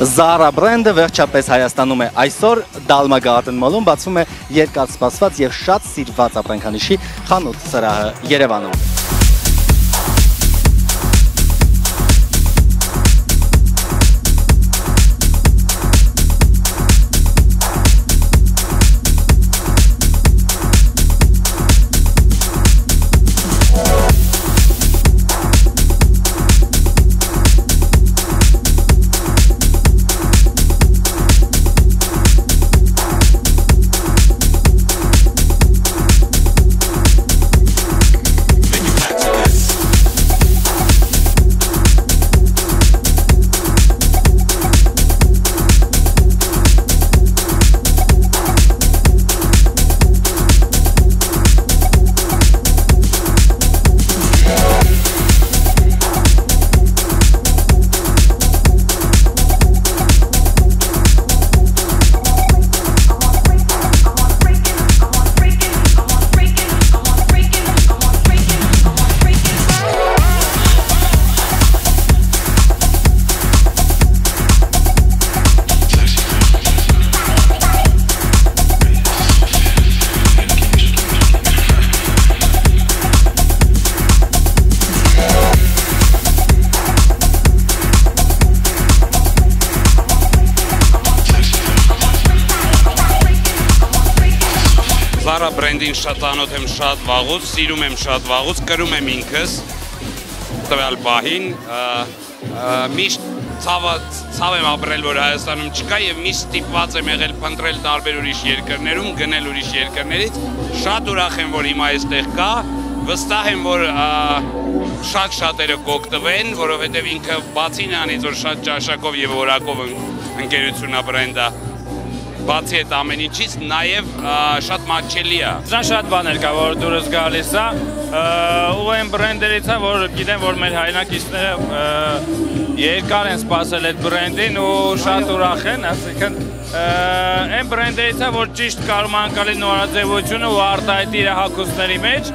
Zara բրենդը վերջապես Հայաստանում է այսօր Dalma Garden Mall-ում բացվում է երկար սպասված եւ շատ սիրված ապրանքանիշի խանութ սրահը Երևանում։ Zara բրենդին շատ անոթ եմ շատ վաղուց, սիրում եմ շատ վաղուց, կրում եմ ինքս տվյալ ա, միշտ ցավ եմ ապրել, որ Հայաստանում չկա եւ միշտ ստիպված եմ եղել փնտրել տարբեր ուրիշ երկրներում, գնել ուրիշ երկրներից։ Շատ ուրախ եմ, որ հիմա այստեղ կա, վստահ եմ, որ շատ շատերը կօգտվեն, որովհետեւ ինքը բացի նրանից, որ շատ ճաշակով եւ որակով ընկերությունա բրենդա, բացի այդ ամեն ինչից նաև շատ մատչելի է։ Դրան շատ բաներ կա, որ դուրս գալիս է, ու այն բրենդերից է, որ գիտեմ, որ մեր հայրենակիցները երկար են սպասել այդ բրենդին ու շատ ուրախ են, ասիկան այն բրենդերից է, որ ճիշտ կարում է անցալի նորաձևությունը ու արտահայտի իր հագուստների մեջ,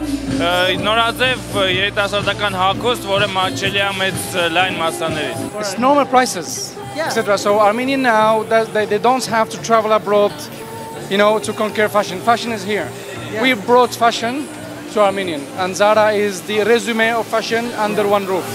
նորաձև երիտասարդական հագուստ, որը մատչելի է մեծ լայն մասաների։ It's normal prices, etc. So Armenian now, they, they don't have to travel abroad, you know, to conquer fashion. Fashion is here. We brought fashion to Armenian, and Zara is the resume of fashion under one roof.